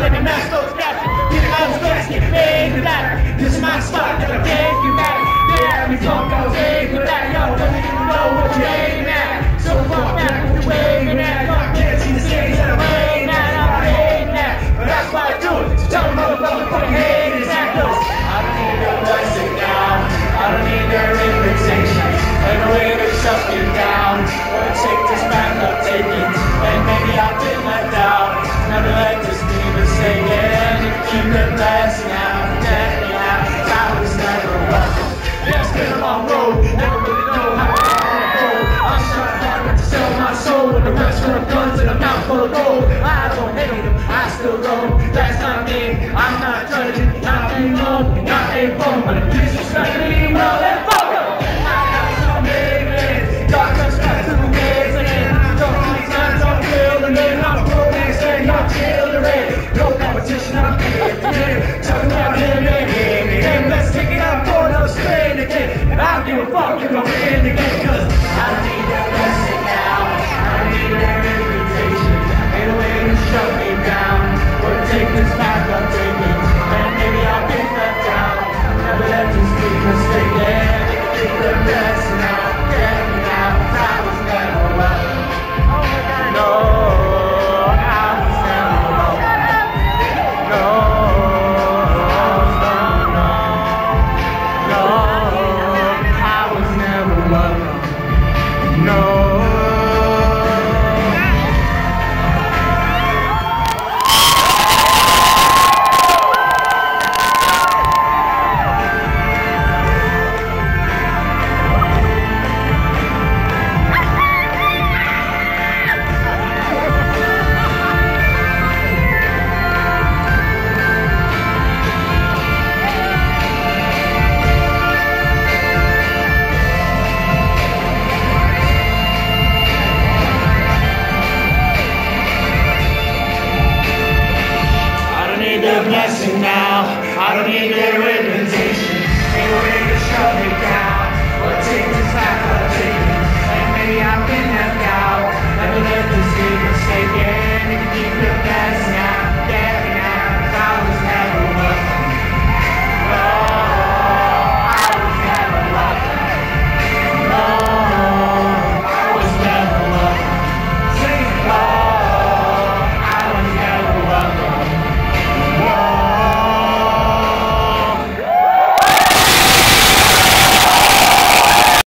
Let me know. road. Never really know how to go. I shot hard not to sell my soul. Of guns and a of gold. I don't hate. and maybe I can help out. Never let this be mistaken.